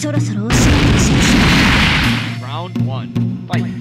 そろそろおしまいにしましょう Round one. Fight.